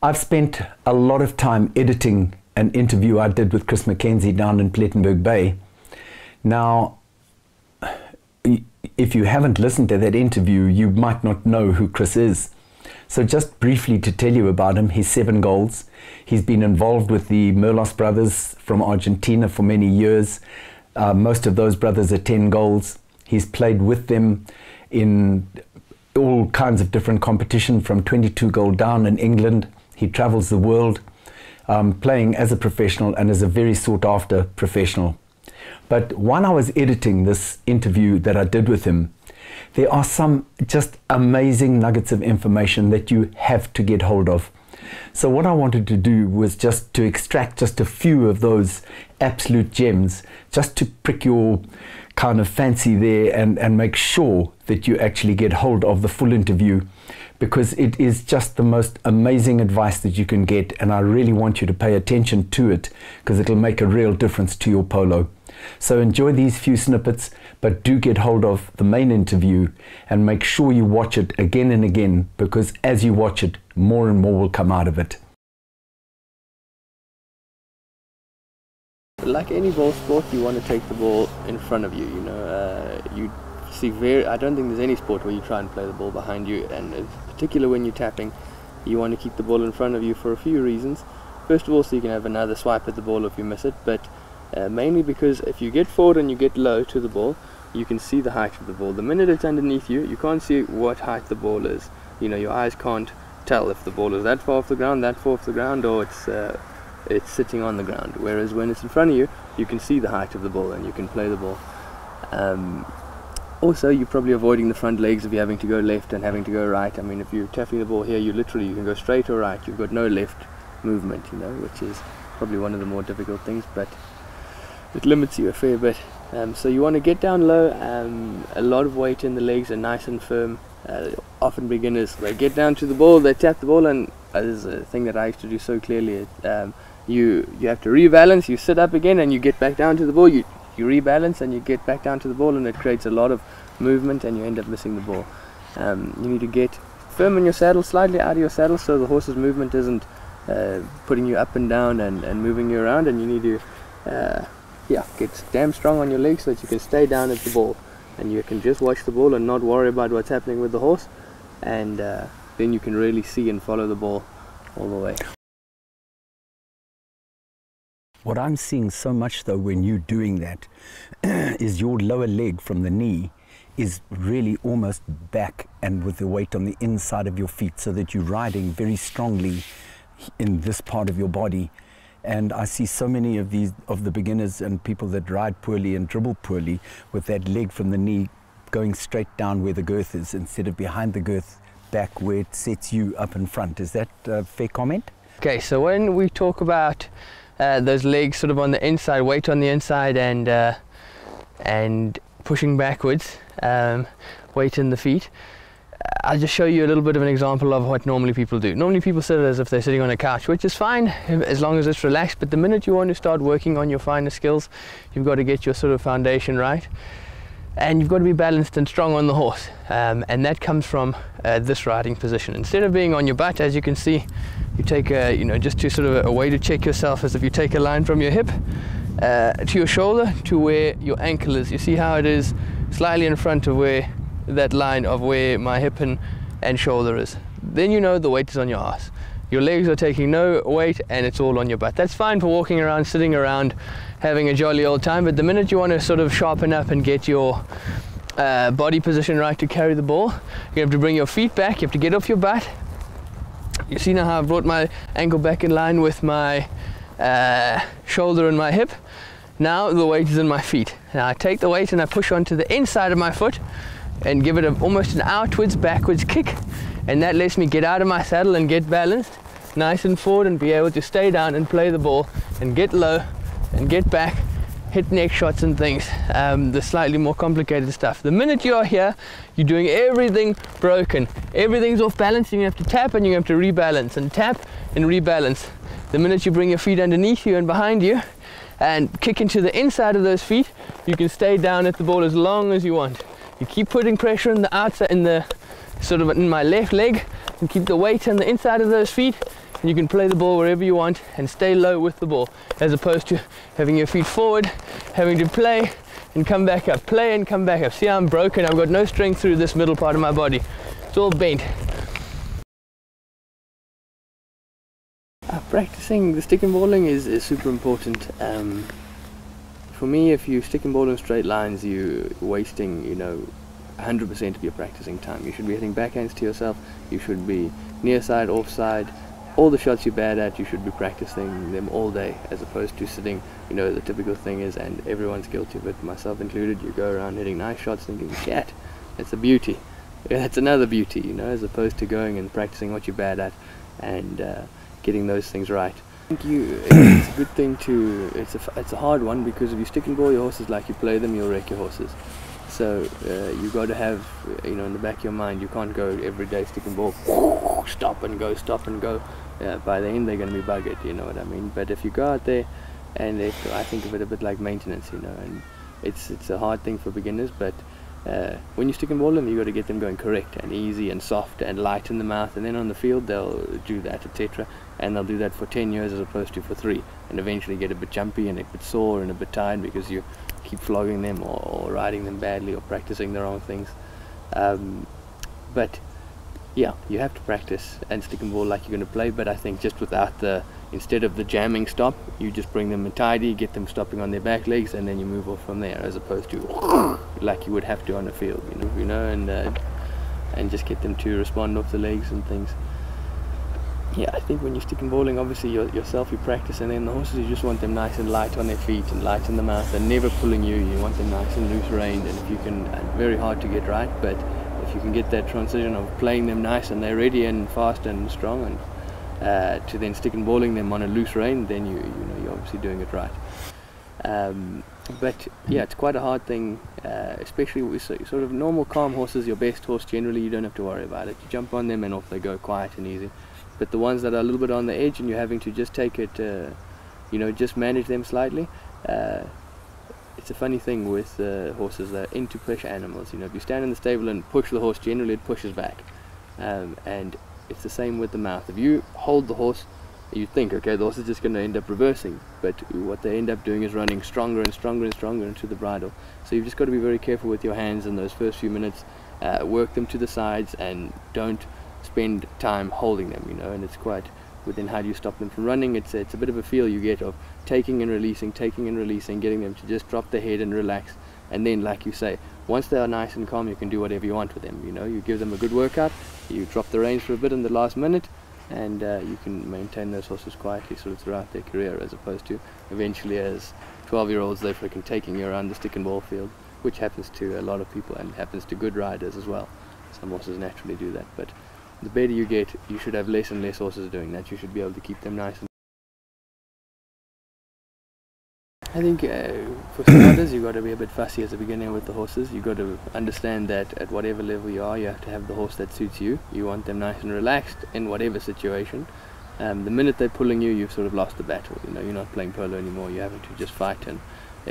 I've spent a lot of time editing an interview I did with Chris Mackenzie down in Plettenberg Bay. Now, if you haven't listened to that interview, you might not know who Chris is. So, just briefly to tell you about him, he's seven goals. He's been involved with the Merlos brothers from Argentina for many years. Uh, most of those brothers are 10 goals. He's played with them in all kinds of different competition from 22 goal down in England. He travels the world um, playing as a professional and as a very sought after professional. But when I was editing this interview that I did with him, there are some just amazing nuggets of information that you have to get hold of. So, what I wanted to do was just to extract just a few of those absolute gems, just to prick your kind of fancy there and, and make sure that you actually get hold of the full interview because it is just the most amazing advice that you can get. And I really want you to pay attention to it because it'll make a real difference to your polo. So enjoy these few snippets, but do get hold of the main interview and make sure you watch it again and again because as you watch it, more and more will come out of it. Like any ball sport, you want to take the ball in front of you. You know, uh, you see very. I don't think there's any sport where you try and play the ball behind you, and in particular when you're tapping, you want to keep the ball in front of you for a few reasons. First of all, so you can have another swipe at the ball if you miss it, but uh, mainly because if you get forward and you get low to the ball, you can see the height of the ball. The minute it's underneath you, you can't see what height the ball is. You know, your eyes can't tell if the ball is that far off the ground, that far off the ground, or it's uh, it's sitting on the ground. Whereas when it's in front of you, you can see the height of the ball and you can play the ball. Um, also, you're probably avoiding the front legs if you're having to go left and having to go right. I mean, if you're tapping the ball here, you literally you can go straight or right. You've got no left movement, you know, which is probably one of the more difficult things, but it limits you a fair bit. Um, so you want to get down low. Um, a lot of weight in the legs are nice and firm. Uh, often beginners they get down to the ball, they tap the ball, and uh, this is a thing that I used to do so clearly. Um, you you have to rebalance. You sit up again, and you get back down to the ball. You you rebalance and you get back down to the ball, and it creates a lot of movement, and you end up missing the ball. Um, you need to get firm in your saddle, slightly out of your saddle, so the horse's movement isn't uh, putting you up and down and, and moving you around, and you need to uh, yeah get damn strong on your legs so that you can stay down at the ball, and you can just watch the ball and not worry about what's happening with the horse, and uh, then you can really see and follow the ball all the way. What I'm seeing so much though when you're doing that is your lower leg from the knee is really almost back and with the weight on the inside of your feet so that you're riding very strongly in this part of your body. And I see so many of these of the beginners and people that ride poorly and dribble poorly with that leg from the knee going straight down where the girth is instead of behind the girth back where it sets you up in front. Is that a fair comment? Okay, so when we talk about uh, those legs sort of on the inside, weight on the inside, and uh, and pushing backwards, um, weight in the feet. I'll just show you a little bit of an example of what normally people do. Normally people sit as if they're sitting on a couch, which is fine as long as it's relaxed. But the minute you want to start working on your finer skills, you've got to get your sort of foundation right and you've got to be balanced and strong on the horse um, and that comes from uh, this riding position instead of being on your butt as you can see you take a you know just to sort of a, way to check yourself as if you take a line from your hip uh, to your shoulder to where your ankle is you see how it is slightly in front of where that line of where my hip and, and shoulder is then you know the weight is on your ass your legs are taking no weight and it's all on your butt that's fine for walking around sitting around having a jolly old time. But the minute you want to sort of sharpen up and get your uh, body position right to carry the ball, you have to bring your feet back. You have to get off your butt. You see now how I've brought my ankle back in line with my uh, shoulder and my hip. Now the weight is in my feet. Now I take the weight and I push onto the inside of my foot and give it a, almost an outwards, backwards kick. And that lets me get out of my saddle and get balanced nice and forward and be able to stay down and play the ball and get low and get back, hit neck shots and things, um, the slightly more complicated stuff. The minute you are here, you're doing everything broken. Everything's off balance, and you have to tap and you have to rebalance and tap and rebalance. The minute you bring your feet underneath you and behind you and kick into the inside of those feet, you can stay down at the ball as long as you want. You keep putting pressure in the outside, in the sort of in my left leg and keep the weight on the inside of those feet and you can play the ball wherever you want and stay low with the ball as opposed to having your feet forward, having to play and come back up, play and come back up. See, I'm broken, I've got no strength through this middle part of my body. It's all bent. Uh, practicing the stick and balling is, is super important. Um, for me, if you stick and ball in straight lines, you're wasting, you know, 100% of your practicing time. You should be hitting backhands to yourself. You should be near side, off side. All the shots you're bad at, you should be practicing them all day, as opposed to sitting. You know, the typical thing is, and everyone's guilty of it, myself included. You go around hitting nice shots, thinking, "Shit, that's a beauty." Yeah, that's another beauty, you know, as opposed to going and practicing what you're bad at, and uh, getting those things right. I think you, it's a good thing to. It's a it's a hard one because if you stick and ball your horses like you play them, you'll wreck your horses. So uh, you got to have, you know, in the back of your mind, you can't go every day stick and ball, stop and go, stop and go. Yeah, by the end they're going to be buggered, you know what I mean. But if you go out there, and if, I think of it a bit like maintenance, you know, and it's it's a hard thing for beginners, but uh, when you stick and ball them, you've got to get them going correct and easy and soft and light in the mouth, and then on the field they'll do that, etc. And they'll do that for 10 years as opposed to for three, and eventually get a bit jumpy and a bit sore and a bit tired because you keep flogging them or, or riding them badly or practicing the wrong things. Um, but yeah, you have to practice and stick and ball like you're going to play, but I think just without the instead of the jamming stop, you just bring them in tidy, get them stopping on their back legs, and then you move off from there, as opposed to like you would have to on the field, you know, you know, and uh, and just get them to respond off the legs and things. Yeah, I think when you're sticking balling, obviously you're, yourself you practice, and then the horses you just want them nice and light on their feet and light in the mouth, and never pulling you. You want them nice and loose reined, and if you can, uh, very hard to get right, but if you can get that transition of playing them nice and they're ready and fast and strong and uh, to then stick and balling them on a loose rein, then you you know you're obviously doing it right. Um, but yeah, it's quite a hard thing, uh, especially with sort of normal calm horses. Your best horse generally you don't have to worry about it. You jump on them and off they go, quiet and easy. But the ones that are a little bit on the edge and you're having to just take it, uh, you know, just manage them slightly. It's a funny thing with uh, horses that are into push animals. You know, if you stand in the stable and push the horse, generally it pushes back. Um, and it's the same with the mouth. If you hold the horse, you think, okay, the horse is just going to end up reversing, but what they end up doing is running stronger and stronger and stronger into the bridle. So you've just got to be very careful with your hands in those first few minutes. Uh, work them to the sides and don't spend time holding them, you know, and it's quite within how do you stop them from running. It's, it's a bit of a feel you get of taking and releasing, taking and releasing, getting them to just drop their head and relax. And then, like you say, once they are nice and calm, you can do whatever you want with them. You know, you give them a good workout, you drop the reins for a bit in the last minute, and uh, you can maintain those horses quietly sort of throughout their career, as opposed to eventually as 12-year-olds they're freaking taking you around the stick and ball field, which happens to a lot of people and happens to good riders as well. Some horses naturally do that, but the better you get, you should have less and less horses doing that. You should be able to keep them nice and I think uh, for starters, you've got to be a bit fussy at the beginning with the horses. You've got to understand that at whatever level you are, you have to have the horse that suits you. You want them nice and relaxed in whatever situation. Um, the minute they're pulling you, you've sort of lost the battle. You know, you're not playing polo anymore. You're having to just fight, and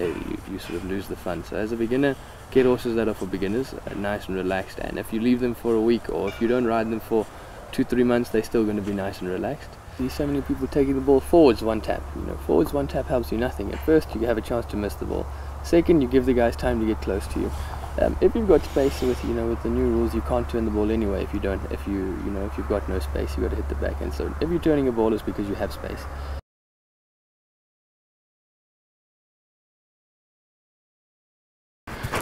you, you, sort of lose the fun. So as a beginner, get horses that are for beginners, uh, nice and relaxed. And if you leave them for a week, or if you don't ride them for two, three months, they're still going to be nice and relaxed see so many people taking the ball forwards one tap. You know, forwards one tap helps you nothing. At first, you have a chance to miss the ball. Second, you give the guys time to get close to you. Um, if you've got space with you know with the new rules, you can't turn the ball anyway. If you don't, if you you know if you've got no space, you've got to hit the backhand. So if you're turning a ball, it's because you have space.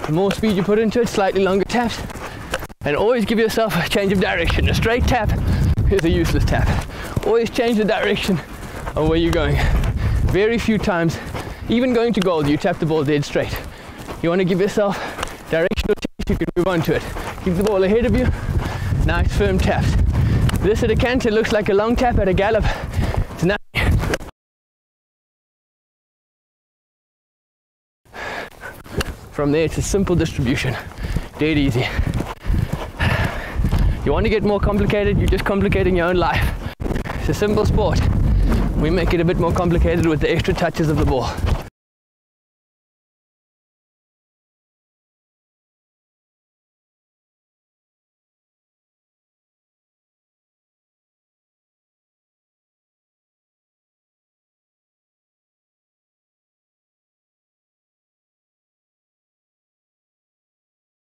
The more speed you put into it, slightly longer taps, and always give yourself a change of direction. A straight tap is a useless tap. Always change the direction of where you're going. Very few times, even going to goal, you tap the ball dead straight. You want to give yourself directional change, you can move on to it. Keep the ball ahead of you, nice firm taps. This at a canter looks like a long tap at a gallop. From there, it's a simple distribution. Dead easy. You want to get more complicated, you're just complicating your own life. It's a simple sport. We make it a bit more complicated with the extra touches of the ball.